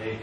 Okay.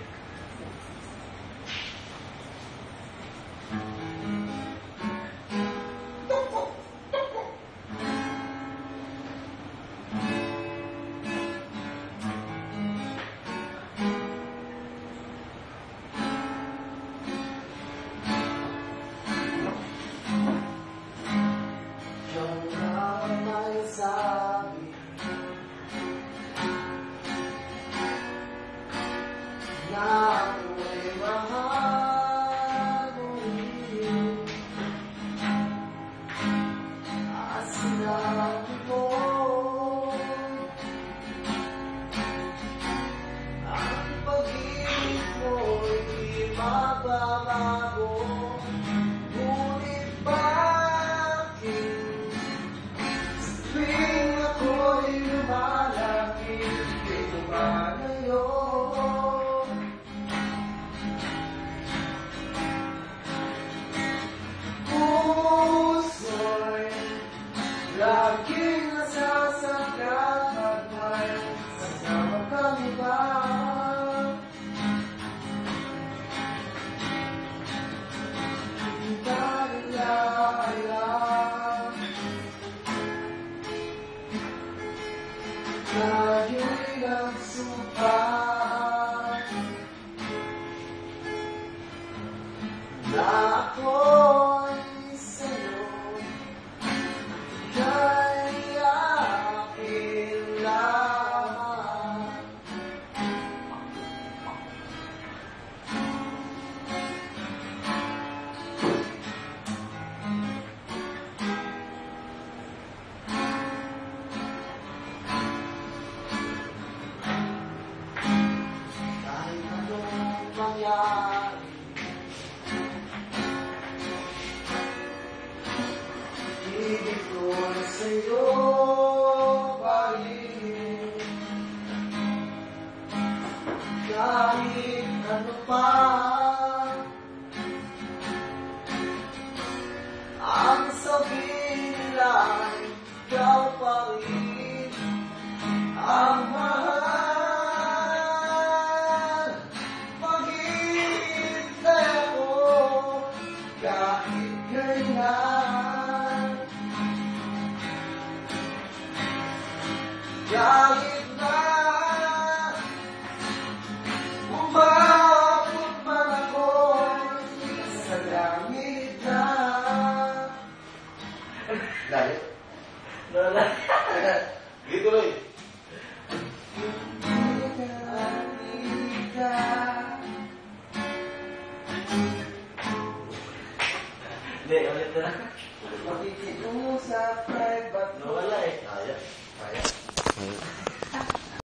Mababago Ngunit bakit? Tuwing ako'y lumalapit. Kay lumalayo Puso'y 那也要出发 mangyari Ibig ko'y sa'yo pa rin Kahit ano Kahit na Umabot man ako Sa langit na Layo Lola. Sige tuloy. Makikiusap kay